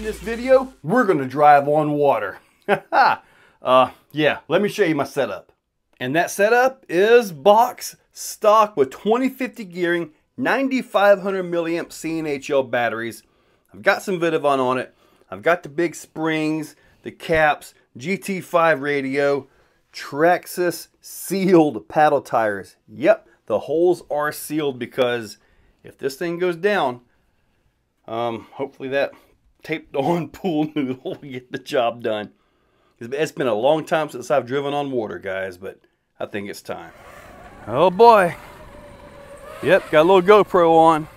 In this video, we're gonna drive on water. uh, yeah, let me show you my setup. And that setup is box stock with 2050 gearing, 9500 milliamp CNHL batteries. I've got some Vitavon on it. I've got the big springs, the caps, GT5 radio, Traxxas sealed paddle tires. Yep, the holes are sealed because if this thing goes down, um, hopefully that taped on pool noodle will get the job done. It's been a long time since I've driven on water, guys, but I think it's time. Oh boy. Yep, got a little GoPro on.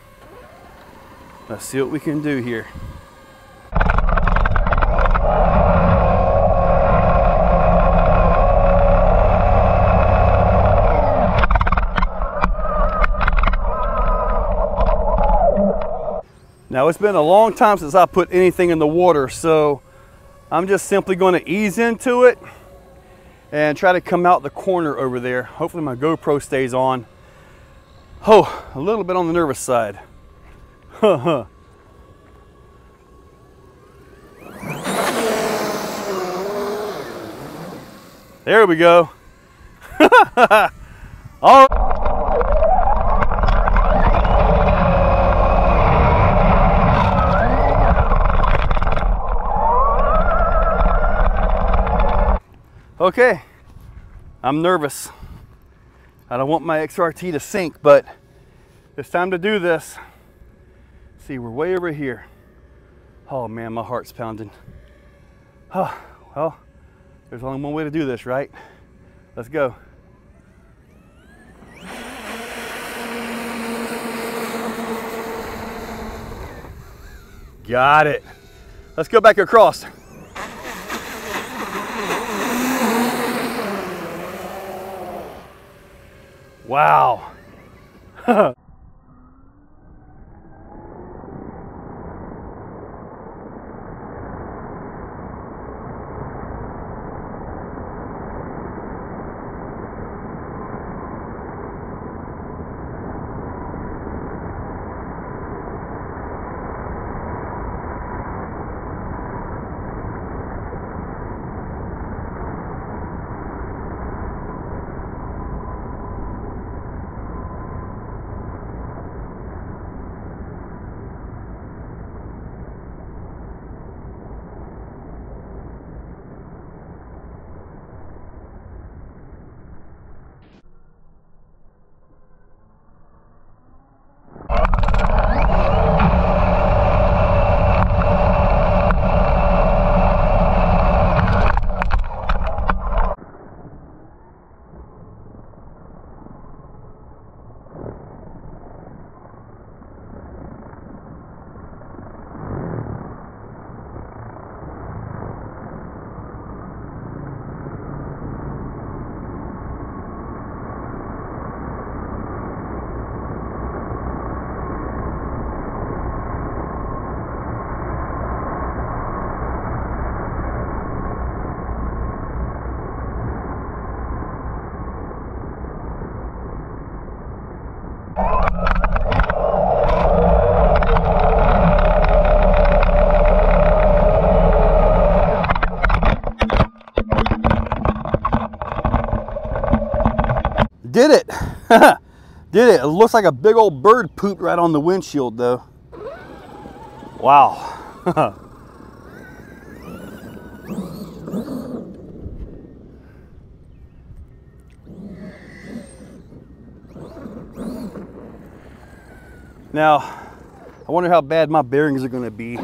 Let's see what we can do here. Now it's been a long time since I put anything in the water, so I'm just simply going to ease into it and try to come out the corner over there. Hopefully my GoPro stays on. Oh, a little bit on the nervous side. there we go. All right. Okay, I'm nervous. I don't want my XRT to sink, but it's time to do this. See, we're way over here. Oh man, my heart's pounding. Oh, well, there's only one way to do this, right? Let's go. Got it. Let's go back across. Wow. Did it. Did it. It looks like a big old bird pooped right on the windshield though. Wow. now, I wonder how bad my bearings are going to be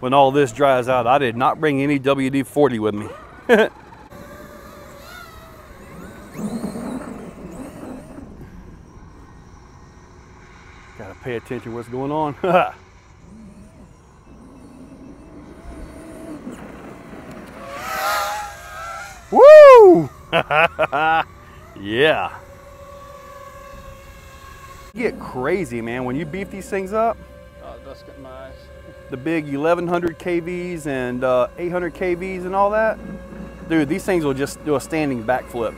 when all this dries out. I did not bring any WD-40 with me. Gotta pay attention to what's going on. Woo! yeah. You get crazy, man, when you beef these things up. Oh, dust my eyes. The big 1100 KVs and uh, 800 KVs and all that. Dude, these things will just do a standing backflip.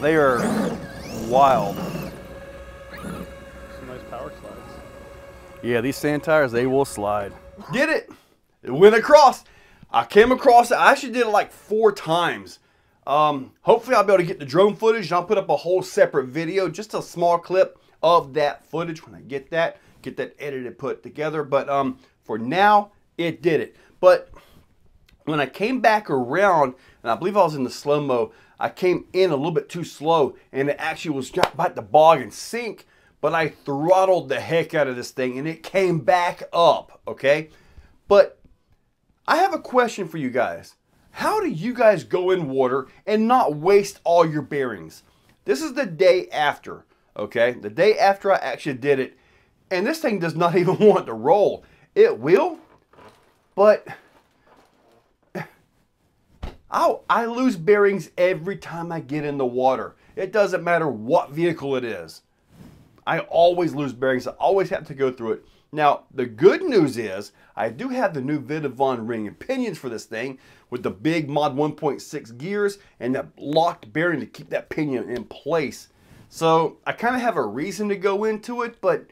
They are wild. Yeah, these sand tires, they will slide. did it. It went across. I came across it. I actually did it like four times. Um, hopefully I'll be able to get the drone footage and I'll put up a whole separate video, just a small clip of that footage when I get that, get that edited, put together. But um, for now, it did it. But when I came back around, and I believe I was in the slow-mo, I came in a little bit too slow and it actually was about to bog and sink, but I throttled the heck out of this thing and it came back up, okay? But I have a question for you guys. How do you guys go in water and not waste all your bearings? This is the day after, okay? The day after I actually did it, and this thing does not even want to roll. It will, but i I lose bearings every time I get in the water. It doesn't matter what vehicle it is. I always lose bearings. I always have to go through it. Now, the good news is I do have the new Vitavon ring and pinions for this thing with the big Mod 1.6 gears and that locked bearing to keep that pinion in place. So I kind of have a reason to go into it, but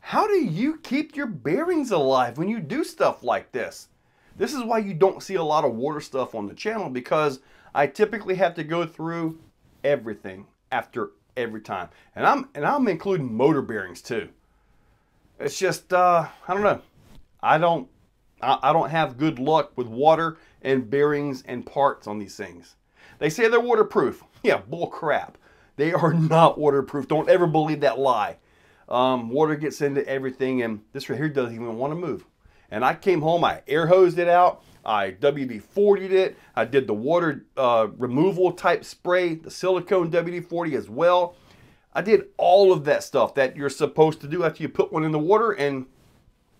how do you keep your bearings alive when you do stuff like this? This is why you don't see a lot of water stuff on the channel because I typically have to go through everything after every time. And I'm and I'm including motor bearings too. It's just, uh, I don't know. I don't, I, I don't have good luck with water and bearings and parts on these things. They say they're waterproof. Yeah, bull crap. They are not waterproof. Don't ever believe that lie. Um, water gets into everything, and this right here doesn't even want to move. And I came home, I air hosed it out, I WD-40'd it, I did the water uh, removal type spray, the silicone WD-40 as well. I did all of that stuff that you're supposed to do after you put one in the water, and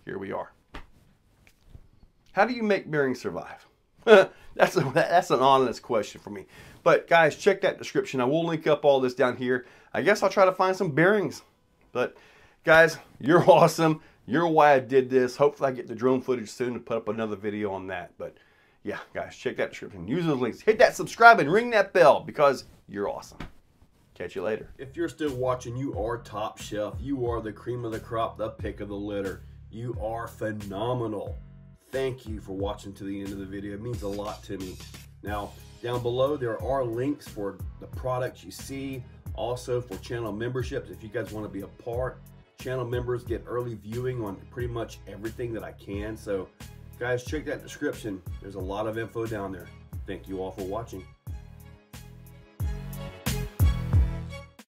here we are. How do you make bearings survive? that's, a, that's an honest question for me. But guys, check that description. I will link up all this down here. I guess I'll try to find some bearings. But guys, you're awesome. You're why I did this. Hopefully I get the drone footage soon to put up another video on that. But yeah, guys, check that description. Use those links. Hit that subscribe and ring that bell because you're awesome. Catch you later. If you're still watching, you are top shelf. You are the cream of the crop, the pick of the litter. You are phenomenal. Thank you for watching to the end of the video. It means a lot to me. Now, down below, there are links for the products you see, also for channel memberships. If you guys want to be a part, channel members get early viewing on pretty much everything that I can. So, guys, check that description. There's a lot of info down there. Thank you all for watching.